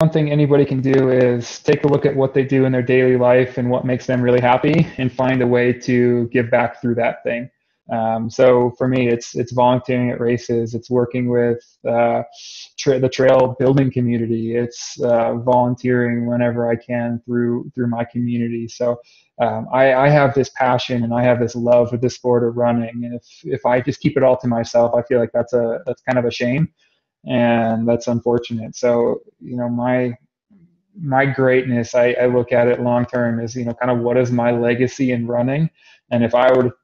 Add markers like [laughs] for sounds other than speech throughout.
one thing anybody can do is take a look at what they do in their daily life and what makes them really happy and find a way to give back through that thing. Um, so for me, it's it's volunteering at races, it's working with uh, tra- the trail building community, it's uh, volunteering whenever I can through through my community. So um, I, I, have this passion and I have this love for the sport of running, and if if I just keep it all to myself, I feel like that's a that's kind of a shame, and that's unfortunate. So you know my my greatness, I, I look at it long term is you know kind of what is my legacy in running, and if I were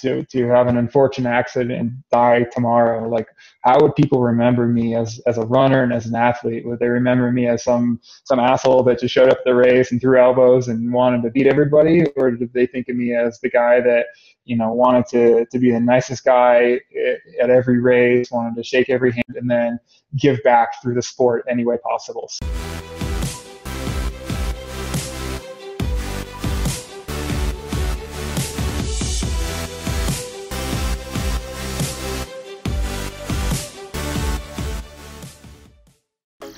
to to, have an unfortunate accident and die tomorrow. Like how would people remember me as as a runner and as an athlete? Would they remember me as some some asshole that just showed up the race and threw elbows and wanted to beat everybody? Or did they think of me as the guy that you know wanted to to be the nicest guy at every race wanted to shake every hand and then give back through the sport any way possible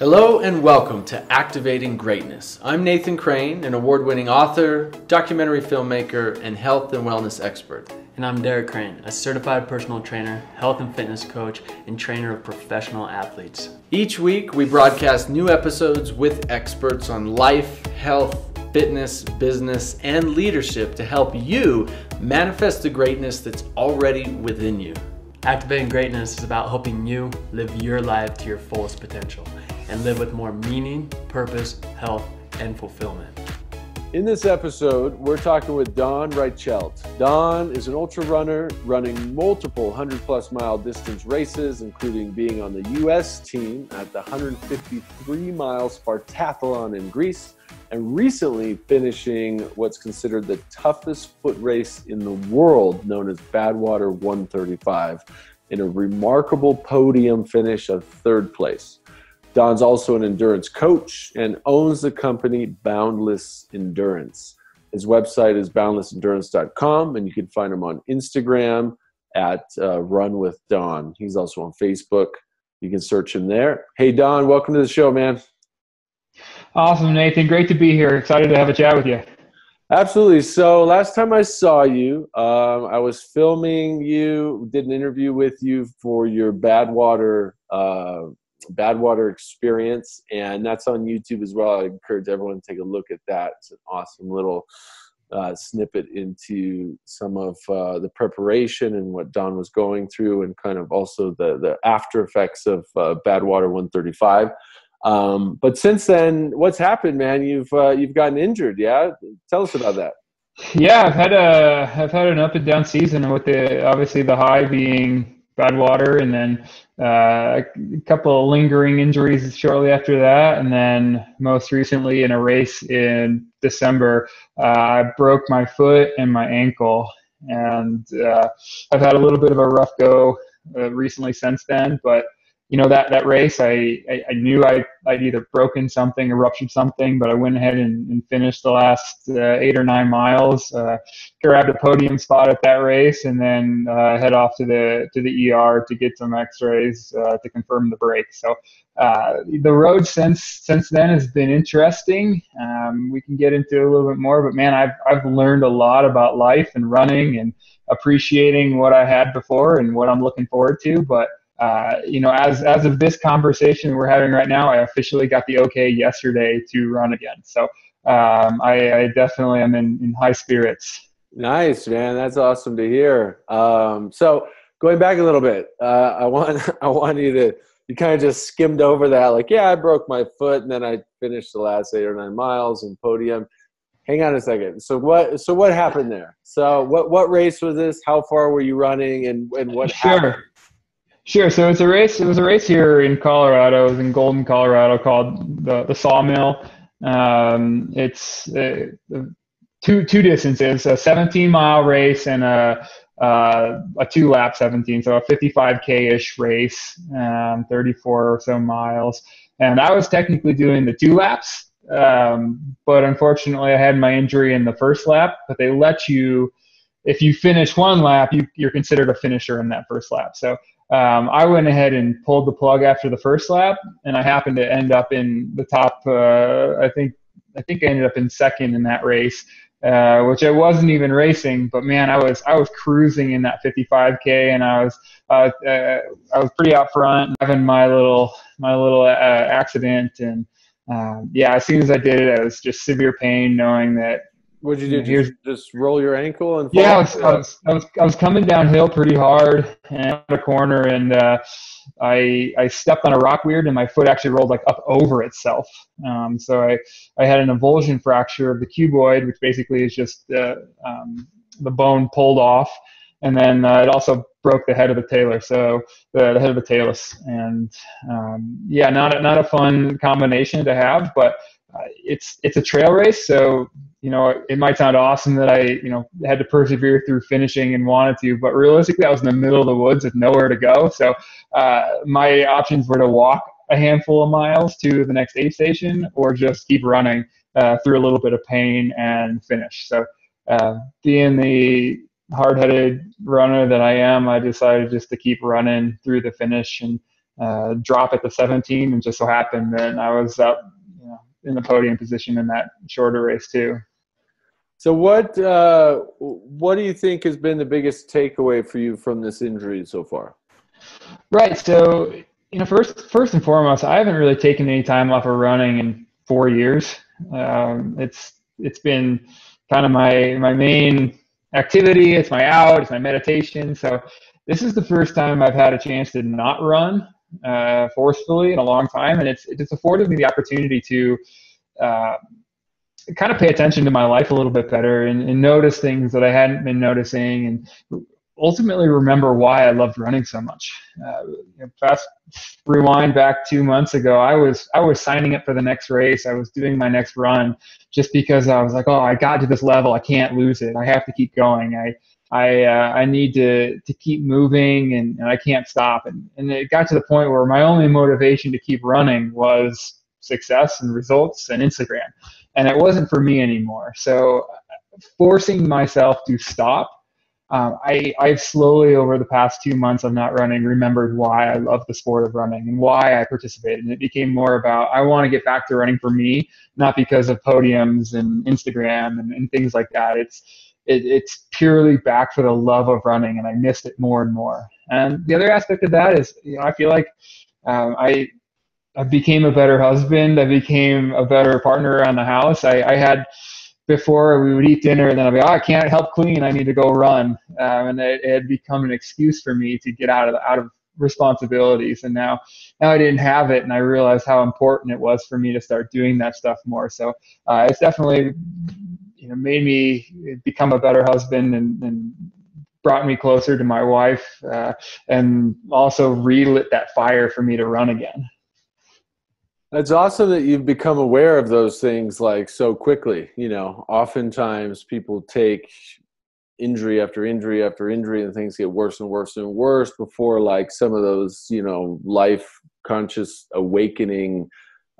Hello and welcome to Activating Greatness. I'm Nathan Crane, an award winning author, documentary filmmaker, and health and wellness expert. And I'm Derek Crane, a certified personal trainer, health and fitness coach, and trainer of professional athletes. Each week, we broadcast new episodes with experts on life, health, fitness, business, and leadership to help you manifest the greatness that's already within you. Activating Greatness is about helping you live your life to your fullest potential and live with more meaning, purpose, health, and fulfillment. In this episode, we're talking with Don Reichelt. Don is an ultra runner running multiple 100 plus mile distance races, including being on the US team at the 153 mile Spartathlon in Greece, and recently finishing what's considered the toughest foot race in the world, known as Badwater 135, in a remarkable podium finish of third place. Don's also an endurance coach and owns the company Boundless Endurance. His website is boundlessendurance.com, and you can find him on Instagram at uh, Run with Don. He's also on Facebook. You can search him there. Hey, Don, welcome to the show, man. Awesome, Nathan. Great to be here. Excited to have a chat with you. Absolutely. So last time I saw you, um, I was filming you, did an interview with you for your Badwater uh, Badwater experience, and that's on YouTube as well. I encourage everyone to take a look at that. It's an awesome little uh, snippet into some of uh, the preparation and what Don was going through, and kind of also the the after effects of uh, Badwater 135. Um, but since then, what's happened, man? You've uh, you've gotten injured, yeah? Tell us about that. Yeah, I've had a I've had an up and down season with the obviously the high being Badwater, and then uh, a couple of lingering injuries shortly after that, and then most recently in a race in December, uh, I broke my foot and my ankle, and uh, I've had a little bit of a rough go uh, recently since then, but you know that that race I, I, I, knew I, I'd either broken something or ruptured something, but I went ahead and, and finished the last uh, eight or nine miles, uh, grabbed a podium spot at that race, and then uh, head off to the to the ER to get some X-rays uh, to confirm the break. So uh, the road since since then has been interesting. Um, we can get into a little bit more, but man, I've I've learned a lot about life and running and appreciating what I had before and what I'm looking forward to, but uh, you know, as as of this conversation we're having right now, I officially got the okay yesterday to run again. So um, I, I, definitely am in, in high spirits. Nice, man. That's awesome to hear. Um, so going back a little bit, uh, I want [laughs] I want you to you kind of just skimmed over that, like, yeah, I broke my foot, and then I finished the last eight or nine miles in podium. Hang on a second. So what? So what happened there? So what? What race was this? How far were you running? And and what sure. happened? Sure. So it's a race. It was a race here in Colorado. It was in Golden, Colorado, called the the Sawmill. Um, it's uh, two two distances: a 17 mile race and a uh, a two lap 17, so a 55k ish race, um, 34 or so miles. And I was technically doing the two laps, um, but unfortunately I had my injury in the first lap. But they let you, if you finish one lap, you, you're considered a finisher in that first lap. So um, I went ahead and pulled the plug after the first lap, and I happened to end up in the top. Uh, I think I think I ended up in second in that race, uh, which I wasn't even racing. But man, I was I was cruising in that 55k, and I was uh, uh, I was pretty out front, having my little my little uh, accident, and um, yeah, as soon as I did it, I was just severe pain, knowing that What'd you do? Here's, just roll your ankle and yeah, I was, I was, I was, I was coming downhill pretty hard and a corner, and uh, I I stepped on a rock weird, and my foot actually rolled like up over itself. Um, so I I had an avulsion fracture of the cuboid, which basically is just uh, um, the bone pulled off, and then uh, it also broke the head of the talar, so the, the head of the talus, and um, yeah, not a, not a fun combination to have, but it's it's a trail race, so you know, it might sound awesome that I, you know, had to persevere through finishing and wanted to, but realistically, I was in the middle of the woods with nowhere to go. So uh, my options were to walk a handful of miles to the next aid station or just keep running uh, through a little bit of pain and finish. So uh, being the hard-headed runner that I am, I decided just to keep running through the finish and uh, drop at the 17, and just so happened that I was up, in the podium position in that shorter race too. So what uh, what do you think has been the biggest takeaway for you from this injury so far? Right. So you know, first first and foremost, I haven't really taken any time off of running in four years. Um, it's it's been kind of my my main activity. It's my out. It's my meditation. So this is the first time I've had a chance to not run uh, forcefully in a long time, and it's it's afforded me the opportunity to. Uh, kind of pay attention to my life a little bit better and, and notice things that I hadn't been noticing and ultimately remember why I loved running so much. Uh, fast rewind back two months ago, I was I was signing up for the next race. I was doing my next run just because I was like, oh, I got to this level, I can't lose it. I have to keep going. I I uh, I need to to keep moving and, and I can't stop. And and it got to the point where my only motivation to keep running was success and results and Instagram and it wasn't for me anymore. So forcing myself to stop. Um, I, I've slowly over the past two months of not running remembered why I love the sport of running and why I participated. And it became more about I want to get back to running for me, not because of podiums and Instagram and, and things like that. It's it, it's purely back for the love of running, and I missed it more and more. And the other aspect of that is, you know, I feel like um, I I became a better husband. I became a better partner around the house. I, I had before we would eat dinner and then I'd be, oh, I can't help clean. I need to go run. Um, and it, it, had become an excuse for me to get out of out of responsibilities. And now, now I didn't have it, and I realized how important it was for me to start doing that stuff more. So uh, it's definitely, you know, made me become a better husband and, and brought me closer to my wife, uh, and also relit that fire for me to run again. It's awesome that you've become aware of those things like so quickly. You know, oftentimes people take injury after injury after injury and things get worse and worse and worse before like some of those, you know, life conscious awakening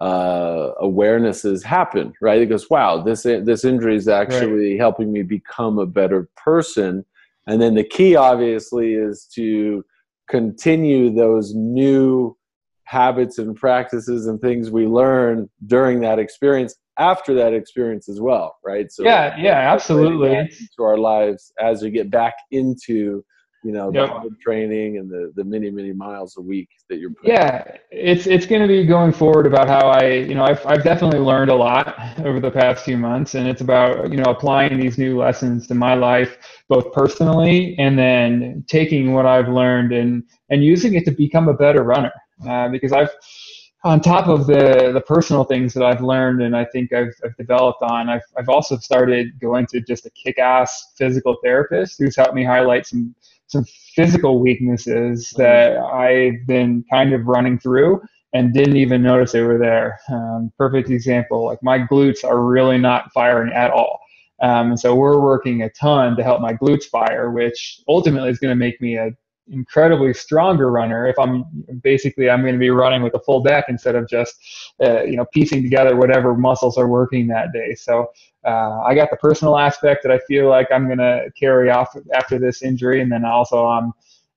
uh, awarenesses happen, right? It goes, wow, this this injury is actually right. helping me become a better person. And then the key, obviously, is to continue those new habits and practices and things we learn during that experience after that experience as well right so yeah yeah absolutely to our lives as we get back into you know the yep. training and the the many many miles a week that you're putting. yeah it's it's going to be going forward about how i you know I've, I've definitely learned a lot over the past few months and it's about you know applying these new lessons to my life both personally and then taking what i've learned and and using it to become a better runner uh, because I've on top of the the personal things that I've learned and I think I've, I've developed on, I've I've also started going to just a kick-ass physical therapist who's helped me highlight some some physical weaknesses that I've been kind of running through and didn't even notice they were there. Um, perfect example, like my glutes are really not firing at all. Um, so we're working a ton to help my glutes fire, which ultimately is going to make me a incredibly stronger runner if I'm basically I'm going to be running with a full deck instead of just uh, you know piecing together whatever muscles are working that day. So uh, I got the personal aspect that I feel like I'm going to carry off after this injury, and then also I'm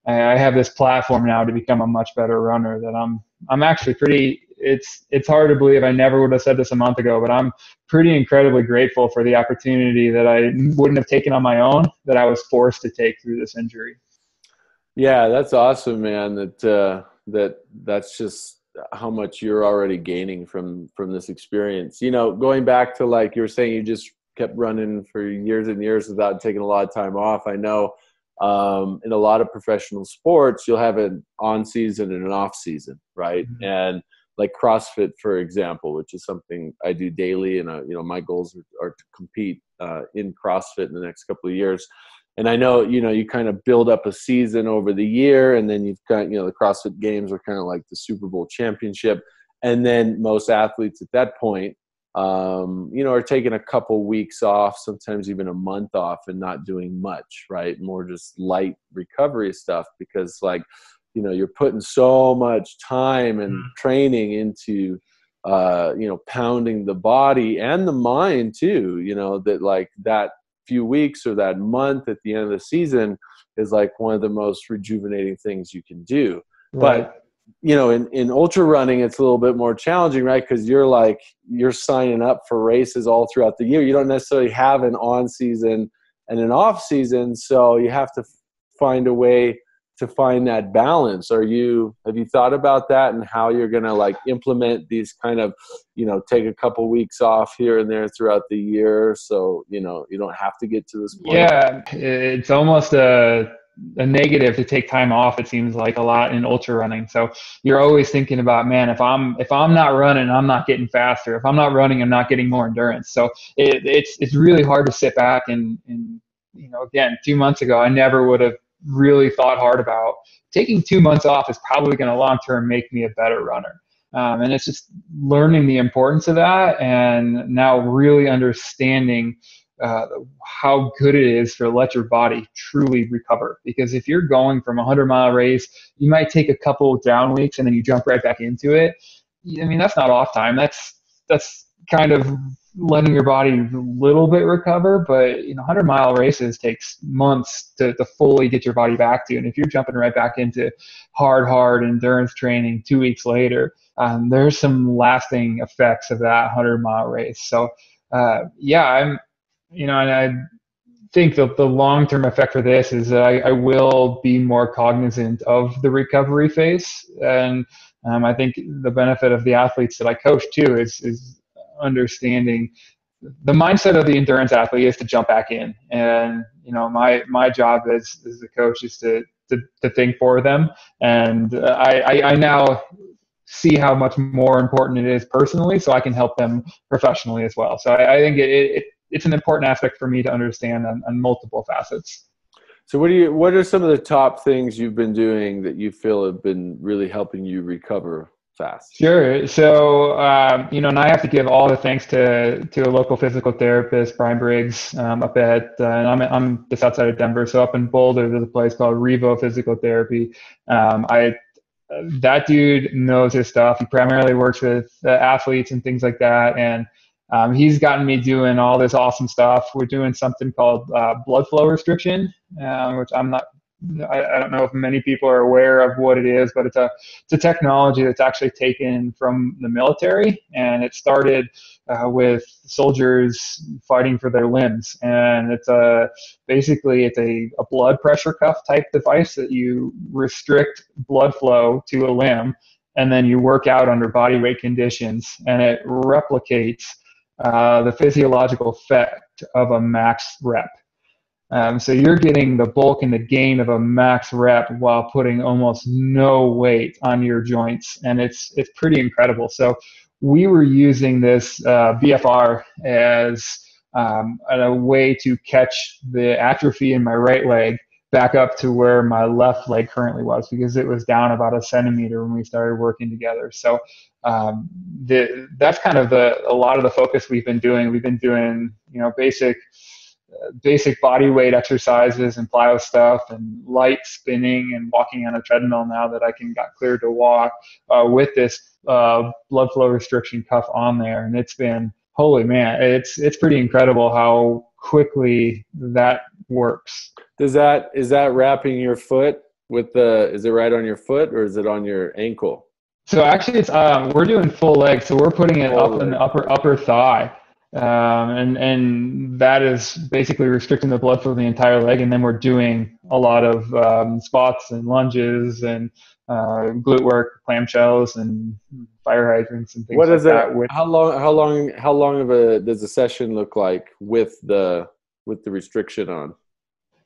I, I have this platform now to become a much better runner that I'm I'm actually pretty it's it's hard to believe I never would have said this a month ago, but I'm pretty incredibly grateful for the opportunity that I wouldn't have taken on my own that I was forced to take through this injury. Yeah, that's awesome, man. That uh, that that's just how much you're already gaining from from this experience. You know, going back to like you were saying, you just kept running for years and years without taking a lot of time off. I know um, in a lot of professional sports, you'll have an on season and an off season, right? Mm-hmm. And like CrossFit, for example, which is something I do daily, and uh, you know my goals are, are to compete uh, in CrossFit in the next couple of years. And I know you know you kind of build up a season over the year, and then you've got you know the CrossFit Games are kind of like the Super Bowl championship, and then most athletes at that point, um, you know, are taking a couple weeks off, sometimes even a month off, and not doing much, right? More just light recovery stuff because like you know you're putting so much time and mm. training into uh, you know pounding the body and the mind too you know that like that few weeks or that month at the end of the season is like one of the most rejuvenating things you can do. Right. but you know in, in ultra running it's a little bit more challenging right? Because you're like you're signing up for races all throughout the year. You don't necessarily have an on season and an off season so you have to find a way to find that balance. Are you have you thought about that and how you're going to like implement these kind of you know take a couple weeks off here and there throughout the year so you know you don't have to get to this point? Yeah it's almost a a negative to take time off it seems like a lot in ultra running. So you're always thinking about man if i'm if i'm not running i'm not getting faster. If i'm not running i'm not getting more endurance. So it, it's it's really hard to sit back and and you know again two months ago i never would have really thought hard about taking two months off is probably going to long term make me a better runner. Um, and it's just learning the importance of that and now really understanding uh, how good it is to let your body truly recover. Because if you're going from a 100 mile race, you might take a couple down weeks and then you jump right back into it. I mean, that's not off time. That's that's kind of letting your body a little bit recover, but you know, 100 mile races takes months to, to fully get your body back to. And if you're jumping right back into hard, hard endurance training two weeks later, um, there's some lasting effects of that 100 mile race. So, uh, yeah, I'm, you know, and I think that the long term effect for this is that I, I, will be more cognizant of the recovery phase. And um, I think the benefit of the athletes that I coach too is, is understanding the mindset of the endurance athlete is to jump back in. And you know my my job as as a coach is to to, to think for them. And I, I, I now see how much more important it is personally so i can help them professionally as well. So i, I think it, it, it's an important aspect for me to understand on, on multiple facets. So what do you what are some of the top things you've been doing that you feel have been really helping you recover fast? Sure. So, um, you know, and I have to give all the thanks to to a local physical therapist, Brian Briggs, um, up at, uh, and I'm I'm just outside of Denver, so up in Boulder, there's a place called Revo Physical Therapy. Um, I that dude knows his stuff. He primarily works with uh, athletes and things like that, and um, he's gotten me doing all this awesome stuff. We're doing something called uh, blood flow restriction, uh, which I'm not I, I, don't know if many people are aware of what it is, but it's a it's a technology that's actually taken from the military, and it started uh, with soldiers fighting for their limbs, and it's a basically it's a, a blood pressure cuff type device that you restrict blood flow to a limb, and then you work out under body weight conditions, and it replicates uh, the physiological effect of a max rep. Um, so you're getting the bulk and the gain of a max rep while putting almost no weight on your joints, and it's it's pretty incredible. So we were using this uh, BFR as um, a way to catch the atrophy in my right leg back up to where my left leg currently was because it was down about a centimeter when we started working together. So um, the, that's kind of the a lot of the focus we've been doing. We've been doing you know basic basic body weight exercises and plyo stuff and light spinning and walking on a treadmill now that I can got cleared to walk uh, with this uh, blood flow restriction cuff on there. And it's been, holy man, it's, it's pretty incredible how quickly that works. Does that, is that wrapping your foot with the? Is it right on your foot or is it on your ankle? So actually, it's um, we're doing full leg. So we're putting it full up leg. in the upper upper thigh, um, and and that is basically restricting the blood flow of the entire leg. And then we're doing a lot of um, squats and lunges and uh, glute work, clamshells, and fire hydrants and things. What is like it? With, how long? How long? How long of a does a session look like with the with the restriction on?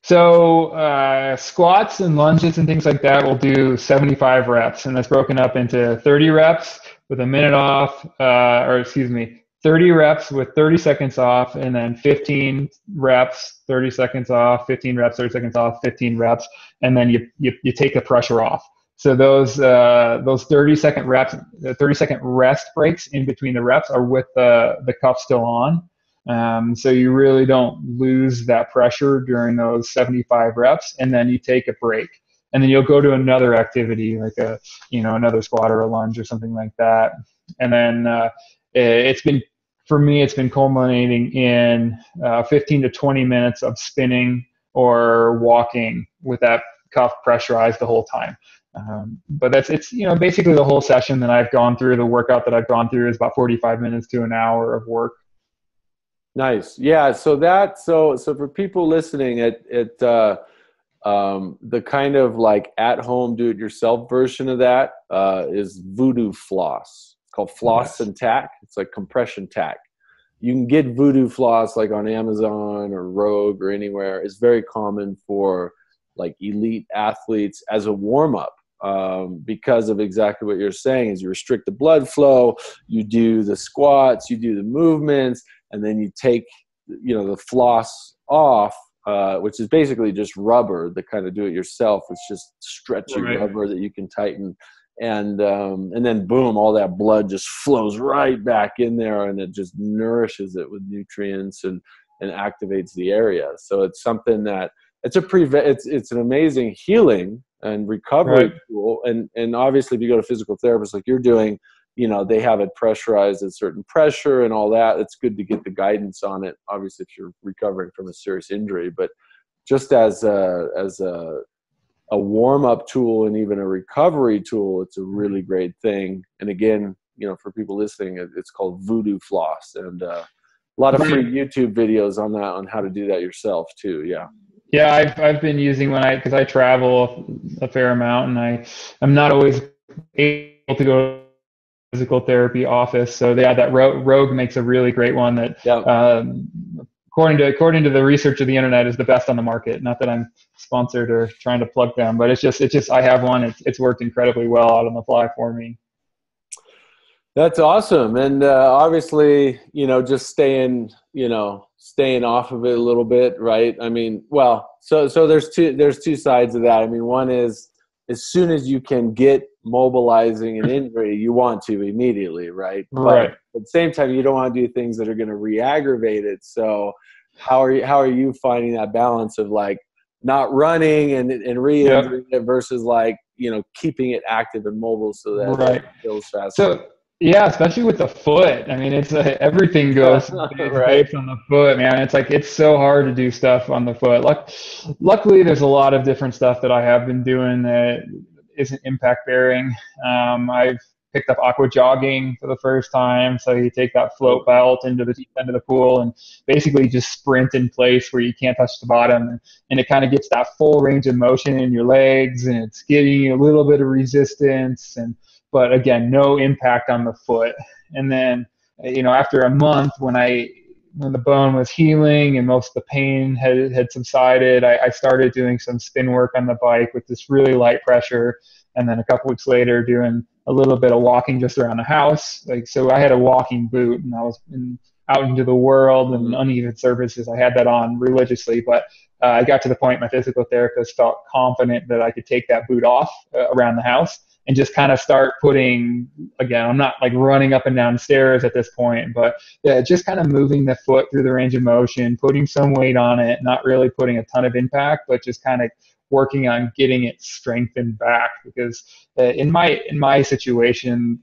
So uh, squats and lunges and things like that, we'll do 75 reps, and that's broken up into 30 reps with a minute off, uh, or excuse me, 30 reps with 30 seconds off, and then 15 reps, 30 seconds off, 15 reps, 30 seconds off, 15 reps, and then you you, you take the pressure off. So those uh, those 30 second reps, the 30 second rest breaks in between the reps are with the the cuff still on. Um, so you really don't lose that pressure during those 75 reps, and then you take a break, and then you'll go to another activity like a you know another squat or a lunge or something like that, and then uh, it's been for me it's been culminating in uh, 15 to 20 minutes of spinning or walking with that cuff pressurized the whole time. Um, but that's it's you know basically the whole session that I've gone through. The workout that I've gone through is about 45 minutes to an hour of work. Nice, yeah. So that so so for people listening, it it uh, um, the kind of like at home do it yourself version of that uh, is Voodoo Floss. Called Floss and Tack. It's like compression tack. You can get Voodoo Floss like on Amazon or Rogue or anywhere. It's very common for like elite athletes as a warm up um, because of exactly what you're saying is you restrict the blood flow you do the squats you do the movements and then you take you know the floss off uh, which is basically just rubber the kind of do it yourself it's just stretchy right. rubber that you can tighten and um, and then boom all that blood just flows right back in there and it just nourishes it with nutrients and and activates the area. So it's something that it's a pre it's it's an amazing healing and recovery right. tool. And and obviously if you go to physical therapists like you're doing you know they have it pressurized at certain pressure and all that. It's good to get the guidance on it obviously if you're recovering from a serious injury. But just as a as a a warm up tool and even a recovery tool it's a really great thing. And again you know for people listening it's called voodoo floss. And uh, a lot of free youtube videos on that on how to do that yourself too yeah. Yeah, I've I've been using when I because I travel a fair amount and I I'm not always able to go to physical therapy office. So yeah, that Rogue makes a really great one that yep. um, according to according to the research of the internet is the best on the market. Not that I'm sponsored or trying to plug them, but it's just it's just I have one. It's it's worked incredibly well out on the fly for me. That's awesome, and uh, obviously, you know, just staying, you know, staying off of it a little bit, right? I mean, well, so so there's two there's two sides of that. I mean, one is as soon as you can get mobilizing an injury, you want to immediately, right? Right. But at the same time, you don't want to do things that are going to re-aggravate it. So, how are you how are you finding that balance of like not running and and re-injuring yep. it versus like you know keeping it active and mobile so that right. it feels fast? So yeah, especially with the foot. I mean, it's uh, everything goes [laughs] right on the foot, man. It's like it's so hard to do stuff on the foot. Luck, luckily, there's a lot of different stuff that I have been doing that isn't impact bearing. Um, I've picked up aqua jogging for the first time. So you take that float belt into the deep end of the pool and basically just sprint in place where you can't touch the bottom. And it kind of gets that full range of motion in your legs and it's giving you a little bit of resistance and but again, no impact on the foot. And then, you know, after a month, when I when the bone was healing and most of the pain had, had subsided, I, I started doing some spin work on the bike with this really light pressure. And then a couple weeks later, doing a little bit of walking just around the house. Like so, I had a walking boot, and I was in, out into the world and uneven surfaces. I had that on religiously, but uh, I got to the point my physical therapist felt confident that I could take that boot off uh, around the house and just kind of start putting again i'm not like running up and down stairs at this point but yeah just kind of moving the foot through the range of motion putting some weight on it not really putting a ton of impact but just kind of working on getting it strengthened back because uh, in my in my situation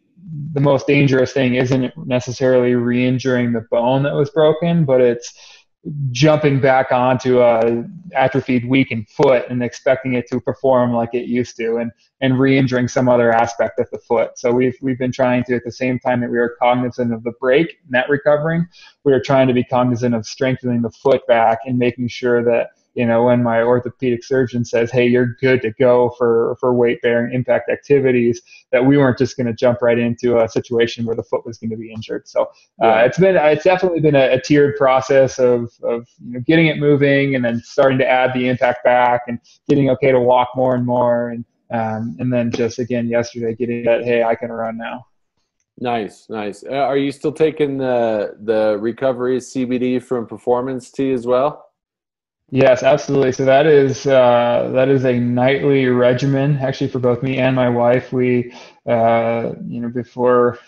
the most dangerous thing isn't necessarily re-injuring the bone that was broken but it's jumping back onto a atrophied weakened foot and expecting it to perform like it used to and and re-injuring some other aspect of the foot. So we've we've been trying to at the same time that we are cognizant of the break net recovering we are trying to be cognizant of strengthening the foot back and making sure that you know, when my orthopedic surgeon says, "Hey, you're good to go for for weight bearing impact activities," that we weren't just going to jump right into a situation where the foot was going to be injured. So uh, yeah. it's been it's definitely been a, a, tiered process of of you know, getting it moving and then starting to add the impact back and getting okay to walk more and more and um, and then just again yesterday getting that hey I can run now. Nice, nice. Uh, are you still taking the the recovery CBD from Performance T as well? Yes, absolutely. So that is uh, that is a nightly regimen, actually, for both me and my wife. We, uh, you know, before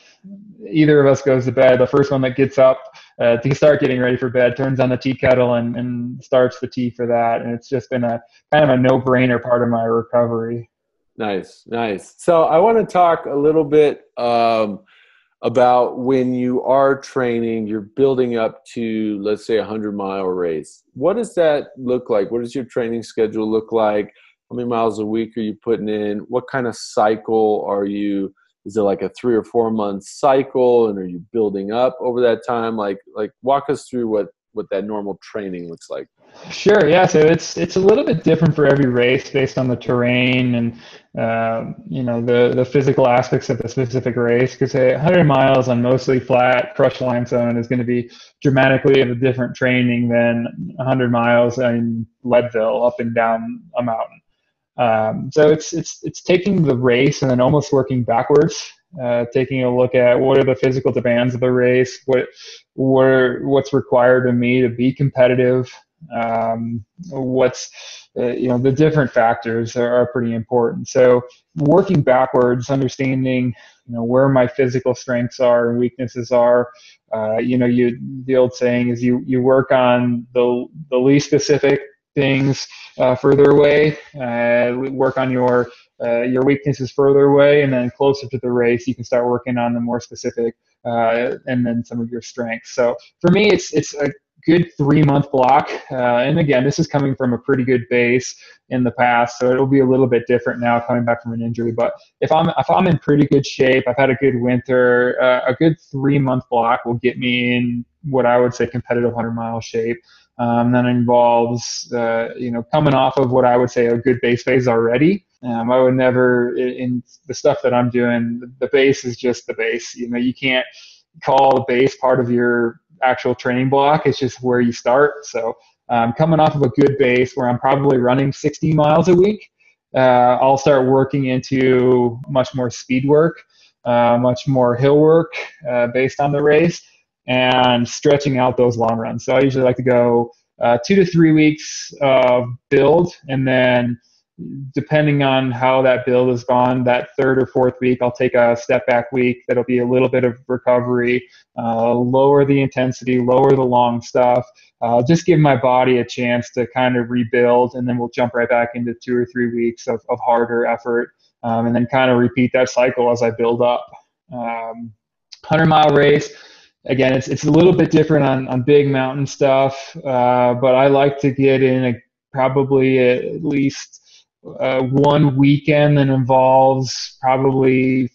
either of us goes to bed, the first one that gets up uh, to start getting ready for bed turns on the tea kettle and, and starts the tea for that. And it's just been a kind of a no-brainer part of my recovery. Nice, nice. So I want to talk a little bit. Um, about when you are training, you're building up to, let's say, a 100 mile race. What does that look like? What does your training schedule look like? How many miles a week are you putting in? What kind of cycle are you? Is it like a three or four month cycle, and are you building up over that time? Like, like walk us through what what that normal training looks like. Sure. Yeah. So it's it's a little bit different for every race based on the terrain and uh, you know the the physical aspects of the specific race. Because 100 miles on mostly flat crushed limestone is going to be dramatically of a different training than 100 miles in Leadville up and down a mountain. Um, so it's it's it's taking the race and then almost working backwards uh, taking a look at what are the physical demands of the race, what what what's required of me to be competitive, um, what's uh, you know the different factors are, are, pretty important. So working backwards, understanding you know where my physical strengths are and weaknesses are. Uh, you know, you the old saying is you you work on the the least specific things uh, further away. Uh, work on your uh, your weaknesses further away, and then closer to the race, you can start working on the more specific, uh, and then some of your strengths. So for me, it's it's a good three month block. Uh, and again, this is coming from a pretty good base in the past, so it'll be a little bit different now coming back from an injury. But if I'm if I'm in pretty good shape, I've had a good winter, uh, a good three month block will get me in what I would say competitive 100 mile shape. Um, that involves, uh, you know, coming off of what I would say a good base phase already. Um, I would never, in the stuff that I'm doing, the base is just the base. You know, you can't call the base part of your actual training block. It's just where you start. So um, coming off of a good base where I'm probably running 60 miles a week, uh, I'll start working into much more speed work, uh, much more hill work uh, based on the race and stretching out those long runs. So I usually like to go uh, two to three weeks of build, and then depending on how that build has gone, that third or fourth week, I'll take a step back week. That'll be a little bit of recovery, uh, lower the intensity, lower the long stuff. Uh, just give my body a chance to kind of rebuild, and then we'll jump right back into two or three weeks of, of harder effort, um, and then kind of repeat that cycle as I build up. Um, 100 mile race again, it's it's a little bit different on on big mountain stuff, uh, but I like to get in a, probably at least uh, one weekend that involves probably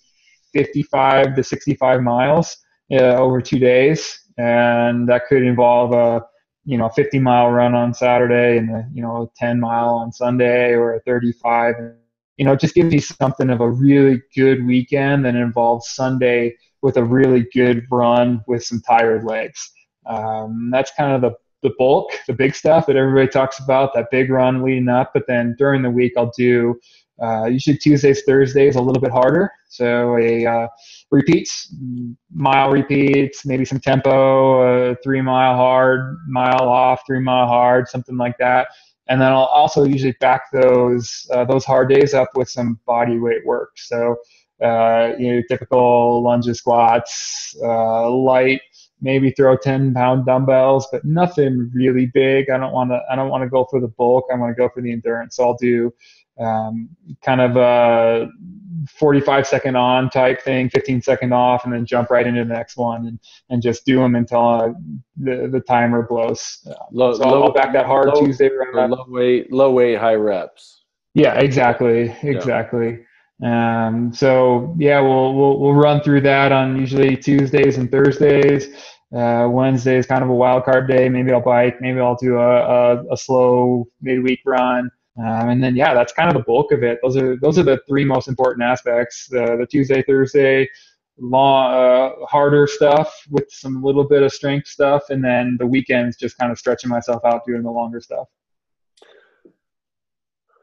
55 to 65 miles uh, over two days, and that could involve a you know 50 mile run on Saturday and a you know a 10 mile on Sunday or a 35. You know, just gives me something of a really good weekend that involves Sunday with a really good run with some tired legs. Um, that's kind of the, the bulk, the big stuff that everybody talks about, that big run leading up. But then during the week, I'll do uh, usually Tuesdays, Thursdays, a little bit harder. So a uh, repeats, mile repeats, maybe some tempo, uh, three mile hard, mile off, three mile hard, something like that. And then I'll also usually back those uh, those hard days up with some body weight work. So uh, you know, typical lunges, squats, uh, light, maybe throw 10 pound dumbbells, but nothing really big. I don't want to, I don't want to go for the bulk. I want to go for the endurance. So I'll do um, kind of a 45 second on type thing, 15 second off, and then jump right into the next one and, and just do them until uh, the, the timer blows. Uh, low, so low, I'll back that hard low, Tuesday. Low weight, low weight, high reps. Yeah, exactly, exactly. Yeah. Um, so yeah, we'll, we'll we'll run through that on usually Tuesdays and Thursdays. Uh, Wednesday is kind of a wild card day. Maybe I'll bike. Maybe I'll do a, a, a slow midweek run. Um, and then yeah, that's kind of the bulk of it. Those are those are the three most important aspects: the, the Tuesday, Thursday, long, uh, harder stuff with some little bit of strength stuff, and then the weekends just kind of stretching myself out doing the longer stuff.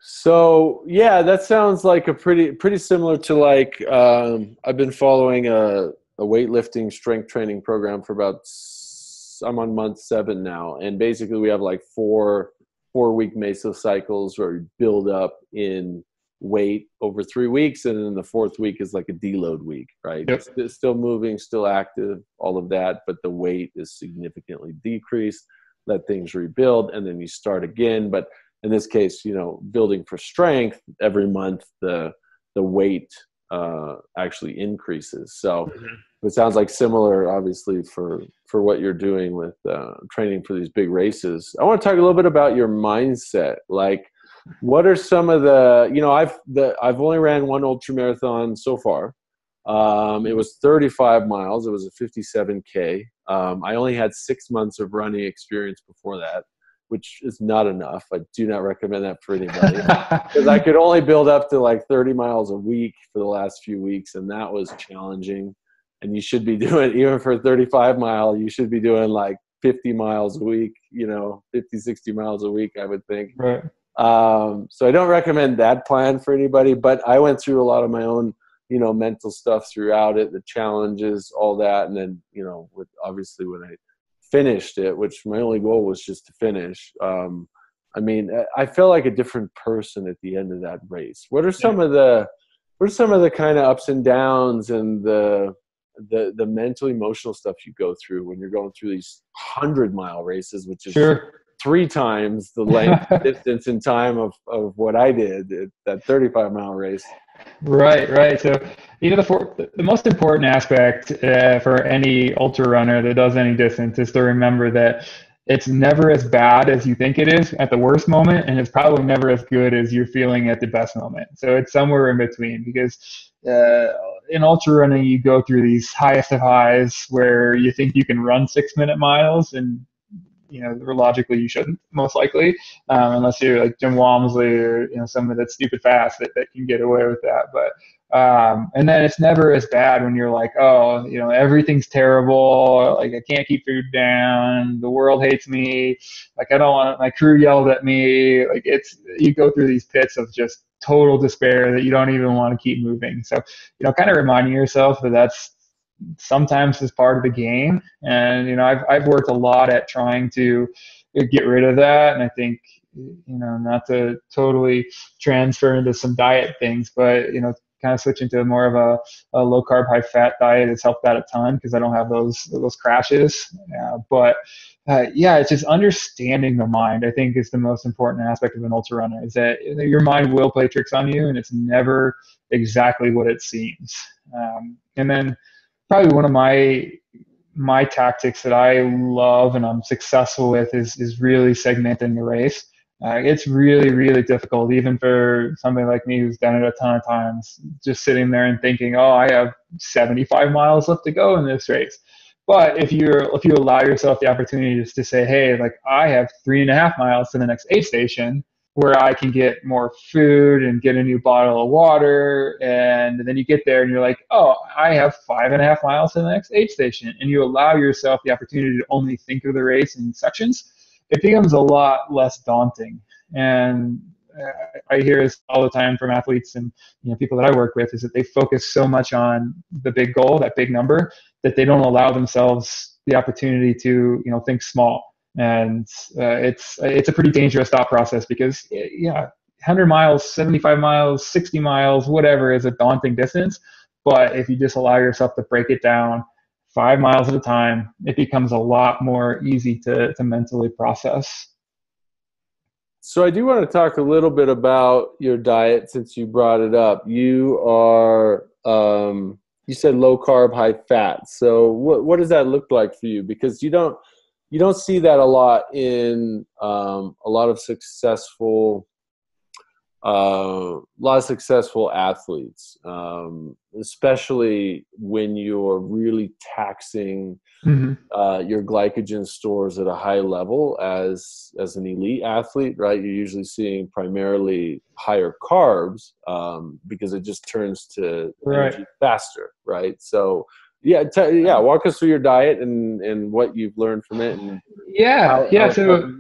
So yeah, that sounds like a pretty pretty similar to like um, I've been following a, a weightlifting strength training program for about I'm on month seven now, and basically we have like four four week mesocycles where we build up in weight over three weeks and then the fourth week is like a deload week right yep. it's still moving still active all of that but the weight is significantly decreased let things rebuild and then you start again but in this case you know building for strength every month the the weight uh, actually increases. So mm-hmm. it sounds like similar obviously for for what you're doing with uh, training for these big races. I want to talk a little bit about your mindset. Like what are some of the you know i've the i've only ran one ultra marathon so far. Um, it was 35 miles. It was a 57k um, i only had six months of running experience before that which is not enough. I do not recommend that for anybody. [laughs] Because i could only build up to like 30 miles a week for the last few weeks and that was challenging. And you should be [laughs] doing even for 35 mile you should be doing like 50 miles a week you know 50 60 miles a week i would think. Right. Um, so i don't recommend that plan for anybody but i went through a lot of my own you know mental stuff throughout it the challenges all that and then you know with obviously when i finished it which my only goal was just to finish um, i mean i felt like a different person at the end of that race what are some yeah. of the what are some of the kind of ups and downs and the the the mental emotional stuff you go through when you're going through these hundred mile races, which is sure. three times the length, [laughs] distance, and time of of what I did at that 35 mile race. Right, right. So, you know, the for, the most important aspect uh, for any ultra runner that does any distance is to remember that it's never as bad as you think it is at the worst moment, and it's probably never as good as you're feeling at the best moment. So it's somewhere in between because uh, in ultra running, you go through these highest of highs where you think you can run six minute miles, and you know logically you shouldn't, most likely, um, unless you're like Jim Walmsley or you know someone that's stupid fast that, that can get away with that. But um, and then it's never as bad when you're like, oh, you know, everything's terrible. Like I can't keep food down. The world hates me. Like I don't want my crew yelled at me. Like it's you go through these pits of just total despair that you don't even want to keep moving. So you know, kind of reminding yourself that that's sometimes is part of the game. And you know, I've I've worked a lot at trying to get rid of that, and I think you know, not to totally transfer into some diet things, but you know, kind of switching to more of a, a low carb, high fat diet has helped that a ton because I don't have those those crashes. Yeah, but uh, yeah, it's just understanding the mind. I think is the most important aspect of an ultra runner is that your mind will play tricks on you, and it's never exactly what it seems. Um, and then probably one of my my tactics that I love and I'm successful with is is really segmenting the race. Uh, it's really, really difficult, even for somebody like me who's done it a ton of times, just sitting there and thinking, oh, I have 75 miles left to go in this race. But if you're if you allow yourself the opportunity just to say, hey, like I have three and a half miles to the next aid station where I can get more food and get a new bottle of water, and then you get there and you're like, oh, I have five and a half miles to the next aid station, and you allow yourself the opportunity to only think of the race in sections it becomes a lot less daunting. And uh, I hear this all the time from athletes and you know people that I work with is that they focus so much on the big goal, that big number, that they don't allow themselves the opportunity to you know think small. And uh, it's it's a pretty dangerous thought process because yeah, 100 miles, 75 miles, 60 miles, whatever is a daunting distance. But if you just allow yourself to break it down five miles at a time, it becomes a lot more easy to, to mentally process. So I do want to talk a little bit about your diet since you brought it up. You are um, you said low carb, high fat. So what what does that look like for you? Because you don't you don't see that a lot in um, a lot of successful uh, a lot of successful athletes, um, especially when you're really taxing mm-hmm. uh, your glycogen stores at a high level as as an elite athlete. Right, you're usually seeing primarily higher carbs um, because it just turns to right. energy faster. Right, so. Yeah, t- yeah. Walk us through your diet and, and what you've learned from it. And yeah, how, yeah. How, so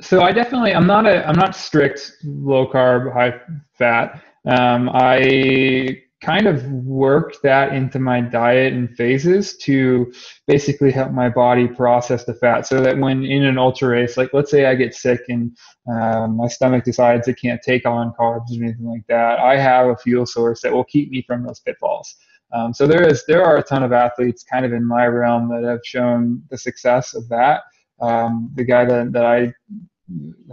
so I definitely I'm not a I'm not strict low carb high fat. Um, I kind of work that into my diet in phases to basically help my body process the fat so that when in an ultra race like let's say i get sick and um, my stomach decides it can't take on carbs or anything like that i have a fuel source that will keep me from those pitfalls um, so there is there are a ton of athletes kind of in my realm that have shown the success of that um, the guy that, that I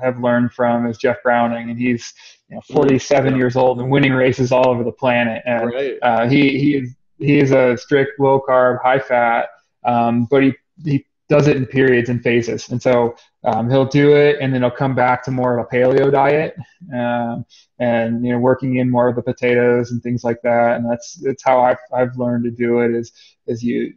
have learned from is Jeff Browning, and he's you know, 47 years old and winning races all over the planet. And right. uh, he he is he is a strict low carb, high fat, um, but he he does it in periods and phases. And so um, he'll do it, and then he'll come back to more of a paleo diet, um, and you know working in more of the potatoes and things like that. And that's that's how I've I've learned to do it. Is is you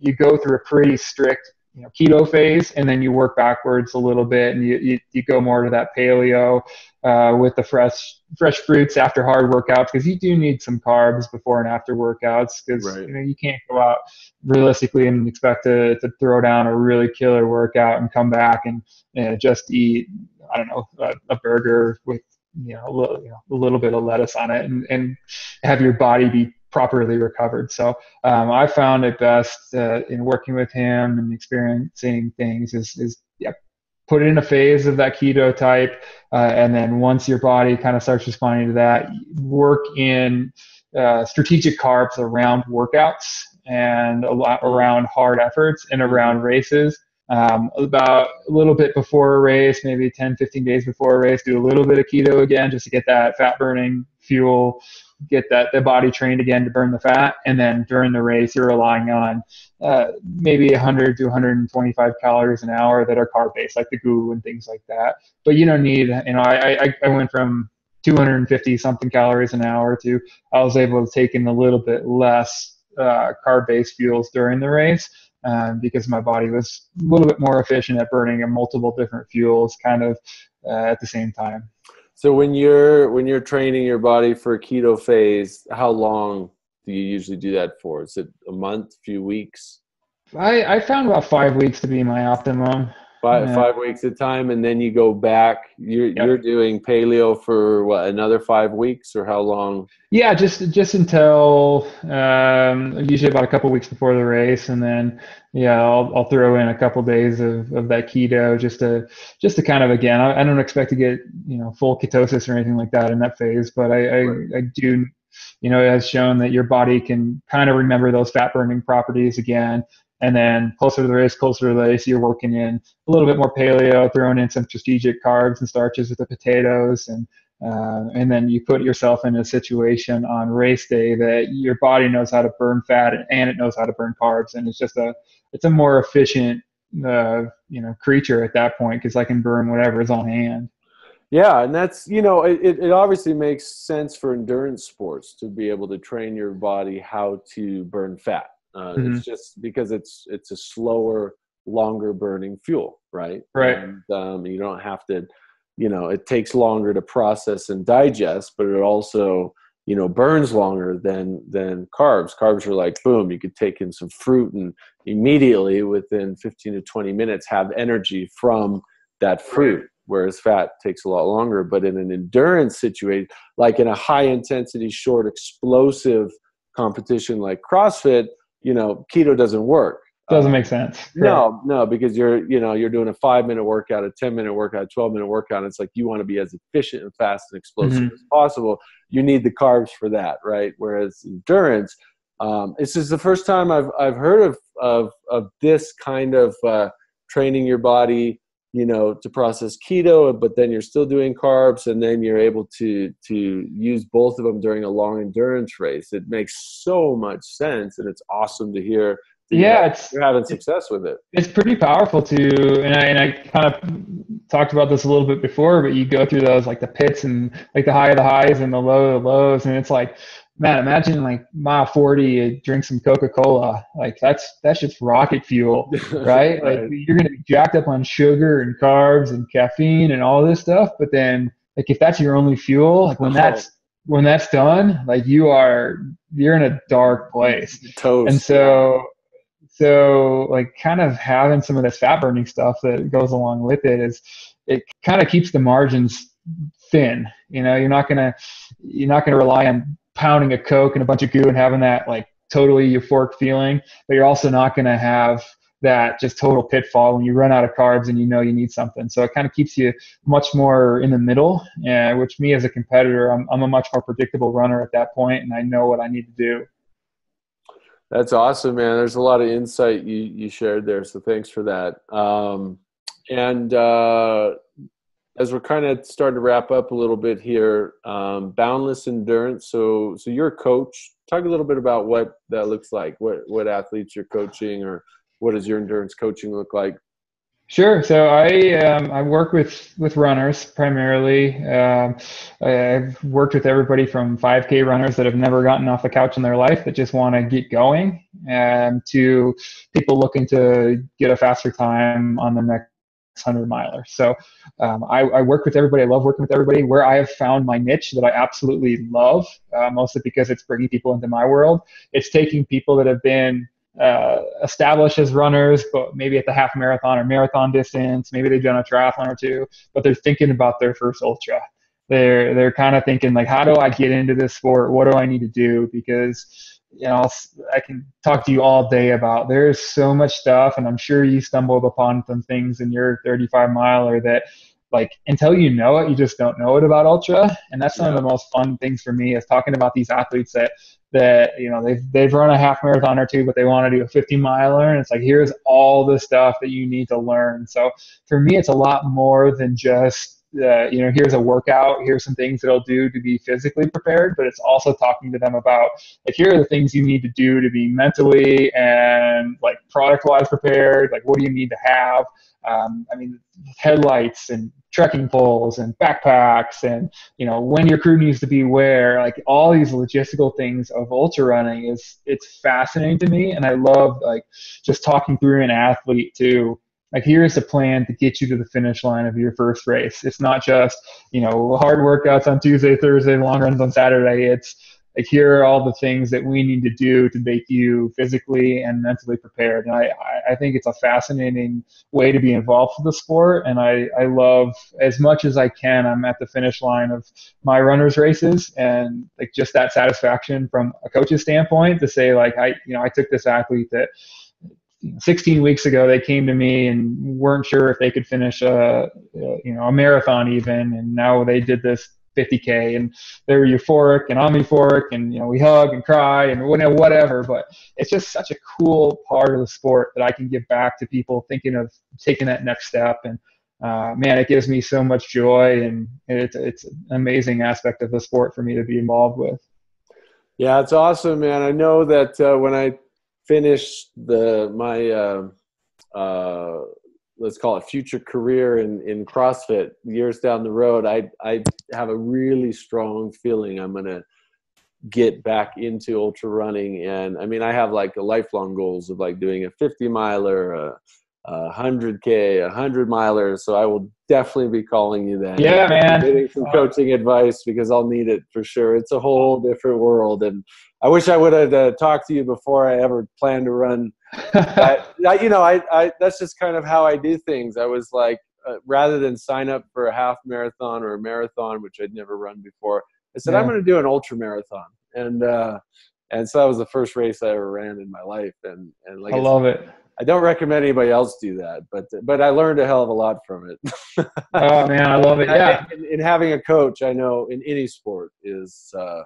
you go through a pretty strict you know, keto phase, and then you work backwards a little bit, and you, you, you go more to that paleo uh, with the fresh fresh fruits after hard workouts because you do need some carbs before and after workouts because right. you know you can't go out realistically and expect to, to throw down a really killer workout and come back and you know, just eat I don't know a, a burger with you know, a little, you know, a little bit of lettuce on it and, and have your body be properly recovered. So um, I found it best uh, in working with him and experiencing things is, is yeah, put it in a phase of that keto type. Uh, and then once your body kind of starts responding to that, work in uh, strategic carbs around workouts and a lot around hard efforts and around races. Um, about a little bit before a race, maybe 10, 15 days before a race, do a little bit of keto again just to get that fat burning fuel get that the body trained again to burn the fat, and then during the race you're relying on uh, maybe 100 to 125 calories an hour that are carb based, like the GU and things like that. But you don't need, you know, I I, I went from 250 something calories an hour to I was able to take in a little bit less uh, carb based fuels during the race. Um, because my body was a little bit more efficient at burning a multiple different fuels kind of uh, at the same time. So when you're when you're training your body for a keto phase, how long do you usually do that for? Is it a month, few weeks? I, I found about five weeks to be my optimum. Five yeah. five weeks at a time, and then you go back. You're yep. you're doing paleo for what another five weeks, or how long? Yeah, just just until um, usually about a couple weeks before the race, and then yeah, I'll I'll throw in a couple days of, of that keto just to just to kind of again. I, I don't expect to get you know full ketosis or anything like that in that phase, but I I, right. I do you know, it has shown that your body can kind of remember those fat burning properties again. And then closer to the race, closer to the race, you're working in a little bit more paleo, throwing in some strategic carbs and starches with the potatoes, and uh, and then you put yourself in a situation on race day that your body knows how to burn fat and it knows how to burn carbs, and it's just a it's a more efficient uh, you know creature at that point because I can burn whatever is on hand. Yeah, and that's you know it, it obviously makes sense for endurance sports to be able to train your body how to burn fat uh, mm-hmm. It's just because it's it's a slower, longer burning fuel, right? Right. And um, you don't have to, you know, it takes longer to process and digest, but it also you know burns longer than than carbs carbs are like boom you could take in some fruit and immediately within 15 to 20 minutes have energy from that fruit whereas fat takes a lot longer but in an endurance situation like in a high intensity short explosive competition like crossfit you know keto doesn't work. Doesn't make sense. no no because you're you know you're doing a five minute workout a 10 minute workout a 12 minute workout. It's like you want to be as efficient and fast and explosive mm-hmm. as possible. You need the carbs for that right? Whereas endurance um, this is the first time I've, I've heard of, of, of this kind of uh, training your body you know to process keto but then you're still doing carbs and then you're able to to use both of them during a long endurance race it makes so much sense and it's awesome to hear yeah, it's you're having success with it. It's pretty powerful too, and I and I kind of talked about this a little bit before, but you go through those like the pits and like the high of the highs and the low of the lows, and it's like, man, imagine like mile forty, you drink some Coca Cola, like that's that's just rocket fuel, right? [laughs] right? Like you're gonna be jacked up on sugar and carbs and caffeine and all this stuff, but then like if that's your only fuel, like when oh. that's when that's done, like you are you're in a dark place. Toast. And so so like kind of having some of this fat burning stuff that goes along with it is it kind of keeps the margins thin you know you're not gonna you're not gonna rely on pounding a coke and a bunch of goo and having that like totally euphoric feeling but you're also not gonna have that just total pitfall when you run out of carbs and you know you need something. So it kind of keeps you much more in the middle, uh, which me as a competitor, I'm, I'm a much more predictable runner at that point and I know what I need to do. That's awesome, man. There's a lot of insight you, you shared there, so thanks for that. Um, and uh, as we're kind of starting to wrap up a little bit here, um, boundless endurance. So, so you're a coach. Talk a little bit about what that looks like. What what athletes you're coaching, or what does your endurance coaching look like? Sure. So I um, I work with with runners primarily. Um, I've worked with everybody from 5K runners that have never gotten off the couch in their life that just want to get going, um, to people looking to get a faster time on the next hundred miler. So um, I, I, work with everybody. I love working with everybody. Where I have found my niche that I absolutely love, uh, mostly because it's bringing people into my world. It's taking people that have been uh, established as runners, but maybe at the half marathon or marathon distance, maybe they've done a triathlon or two, but they're thinking about their first ultra. They're they're kind of thinking like, how do I get into this sport? What do I need to do? Because you know I can talk to you all day about there's so much stuff, and I'm sure you stumbled upon some things in your 35 miler that like until you know it, you just don't know it about ultra. And that's yeah. one of the most fun things for me is talking about these athletes that that you know they've they've run a half marathon or two, but they want to do a 50 miler, and it's like here's all the stuff that you need to learn. So for me, it's a lot more than just uh, you know, here's a workout, here's some things that I'll do to be physically prepared, but it's also talking to them about like here are the things you need to do to be mentally and like product wise prepared. Like what do you need to have? Um, I mean, headlights and trekking poles and backpacks and you know when your crew needs to be where like all these logistical things of ultra running is it's fascinating to me and i love like just talking through an athlete too like here's a plan to get you to the finish line of your first race. It's not just you know hard workouts on tuesday thursday long runs on saturday. It's like here are all the things that we need to do to make you physically and mentally prepared. And i i think it's a fascinating way to be involved with the sport. And i i love as much as i can i'm at the finish line of my runners races. And like just that satisfaction from a coach's standpoint to say like i you know i took this athlete that 16 weeks ago they came to me and weren't sure if they could finish a you know a marathon even. And now they did this 50k and they're euphoric and I'm euphoric and you know we hug and cry and whatever. But it's just such a cool part of the sport that I can give back to people thinking of taking that next step. And uh, man it gives me so much joy and it's it's an amazing aspect of the sport for me to be involved with. Yeah it's awesome man. I know that uh, when I finished the my uh, uh let's call it future career in, in CrossFit years down the road, I, I have a really strong feeling I'm going to get back into ultra running. And I mean, I have like a lifelong goals of like doing a 50 miler, a 100K, a 100 miler. So I will definitely be calling you then. Yeah, man. Getting some coaching advice because I'll need it for sure. It's a whole different world. And I wish I would have uh, talked to you before I ever planned to run. [laughs] I, you know, I, I, that's just kind of how I do things. I was like, uh, rather than sign up for a half marathon or a marathon, which I'd never run before, I said, yeah. I'm going to do an ultra marathon. And, uh, and so that was the first race I ever ran in my life. And, and like, I love it. I don't recommend anybody else do that, but, but I learned a hell of a lot from it. [laughs] oh man, I love it. Yeah. In, in, having a coach, I know in any sport is, uh,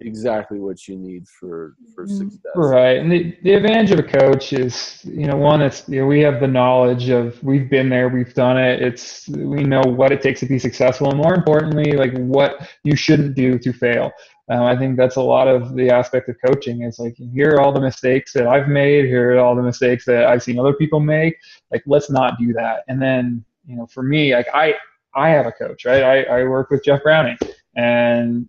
exactly what you need for for Mm, success. Right, and the, the advantage of a coach is, you know, one that's you know, we have the knowledge of we've been there, we've done it. It's we know what it takes to be successful, and more importantly, like what you shouldn't do to fail. Um, I think that's a lot of the aspect of coaching. Is like here are all the mistakes that I've made. Here are all the mistakes that I've seen other people make. Like let's not do that. And then you know, for me, like I I have a coach, right? I, I work with Jeff Browning and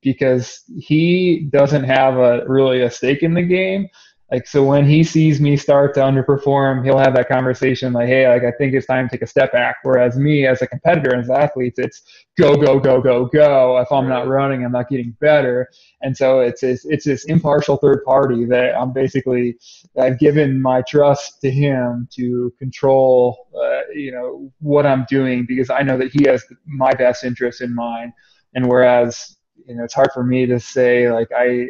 because he doesn't have a really a stake in the game like so when he sees me start to underperform he'll have that conversation like hey like i think it's time to take a step back. Whereas me as a competitor and as athletes it's go go go go go. If i'm not running i'm not getting better. And so it's it's, it's this impartial third party that i'm basically i've given my trust to him to control uh, you know what i'm doing because i know that he has my best interest in mind. And whereas, you know, it's hard for me to say like I,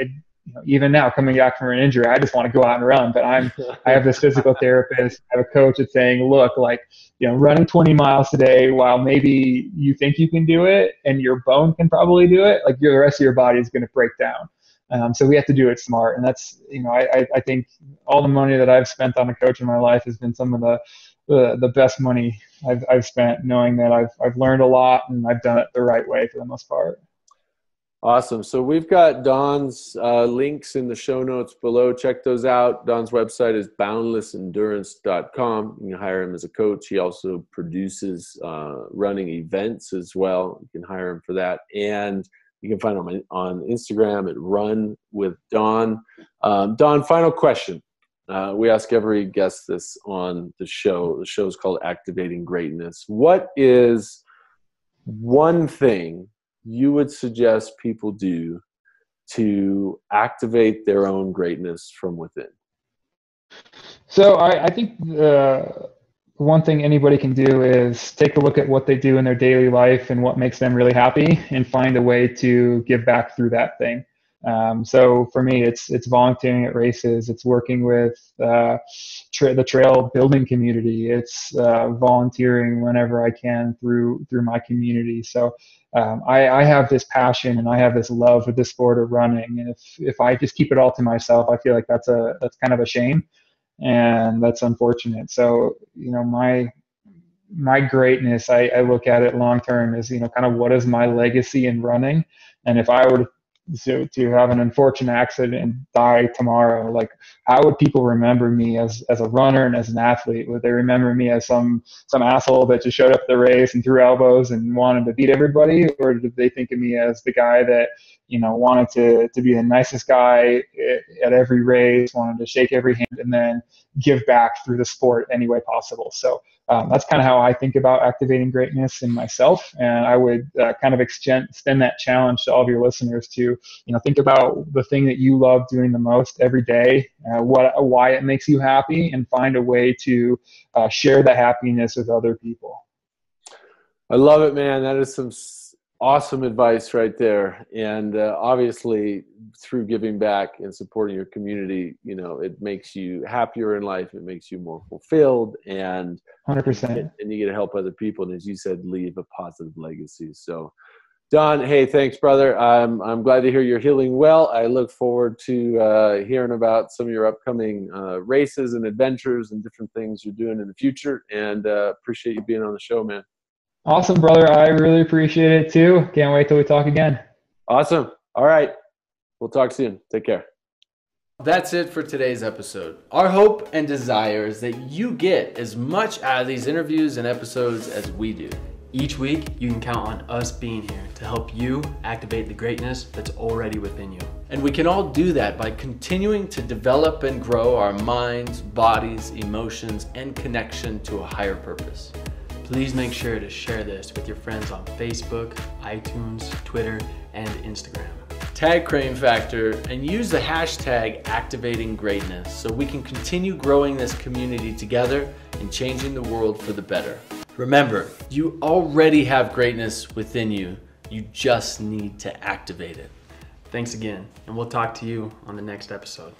I, you know, even now coming back from an injury, I just want to go out and run. But I'm, I have this physical [laughs] therapist, I have a coach that's saying, look, like, you know, running 20 miles today, while maybe you think you can do it and your bone can probably do it, like your, the rest of your body is going to break down. Um, so we have to do it smart. And that's, you know, I, I think all the money that I've spent on a coach in my life has been some of the, the, the best money I've, I've spent knowing that I've, I've learned a lot and I've done it the right way for the most part. Awesome. So we've got Don's uh, links in the show notes below. Check those out. Don's website is boundlessendurance.com. You can hire him as a coach. He also produces uh, running events as well. You can hire him for that. And you can find him on Instagram at Run with Don. Um, Don, final question. Uh, we ask every guest this on the show. The show is called Activating Greatness. What is one thing you would suggest people do to activate their own greatness from within? So I, I think the one thing anybody can do is take a look at what they do in their daily life and what makes them really happy, and find a way to give back through that thing. Um, so for me, it's it's volunteering at races, it's working with uh, tra- the trail building community, it's uh, volunteering whenever I can through through my community. So um, I, I have this passion and I have this love for the sport of running, and if if I just keep it all to myself, I feel like that's a that's kind of a shame, and that's unfortunate. So you know my my greatness, I, I look at it long term as you know kind of what is my legacy in running, and if I were to to, to have an unfortunate accident and die tomorrow like how would people remember me as as a runner and as an athlete? Would they remember me as some some asshole that just showed up the race and threw elbows and wanted to beat everybody? Or did they think of me as the guy that you know wanted to to be the nicest guy at every race wanted to shake every hand and then give back through the sport any way possible so um, that's kind of how I think about activating greatness in myself. And I would uh, kind of extend, extend that challenge to all of your listeners to, you know, think about the thing that you love doing the most every day, uh, what, why it makes you happy, and find a way to uh, share that happiness with other people. I love it, man. That is some awesome advice right there. And uh, obviously, through giving back and supporting your community, you know, it makes you happier in life. It makes you more fulfilled, and 100%. And you get to help other people, and as you said, leave a positive legacy. So. Don, hey, thanks, brother. I'm I'm glad to hear you're healing well. I look forward to uh, hearing about some of your upcoming uh, races and adventures and different things you're doing in the future. And uh, appreciate you being on the show, man. Awesome, brother. I really appreciate it too. Can't wait till we talk again. Awesome. All right. We'll talk soon. Take care. That's it for today's episode. Our hope and desire is that you get as much out of these interviews and episodes as we do. Each week, you can count on us being here to help you activate the greatness that's already within you. And we can all do that by continuing to develop and grow our minds, bodies, emotions, and connection to a higher purpose. Please make sure to share this with your friends on Facebook, iTunes, Twitter, and Instagram. Tag Crane Factor and use the hashtag activating greatness so we can continue growing this community together and changing the world for the better. Remember, you already have greatness within you. You just need to activate it. Thanks again, and we'll talk to you on the next episode.